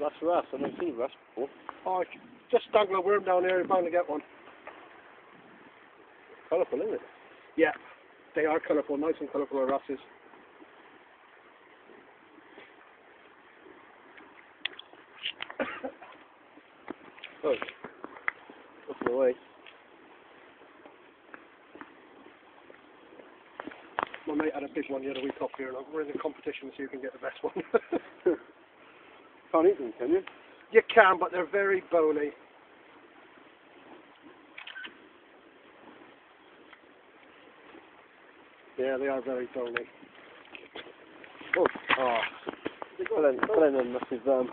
That's wrasse. I've never seen wrasse before. Oh, oh just dangle a worm down there, and finally get one. Colourful, isn't it? Yeah, they are colourful, nice and colourful are wrasses. Oh. Looking away. My mate had a big one the other week off here, and we're in the competition so you can get the best one. Can't eat them, can you? you can, but they're very bony. Yeah, they are very bony. Oh. Oh. Well then, well then, massive um,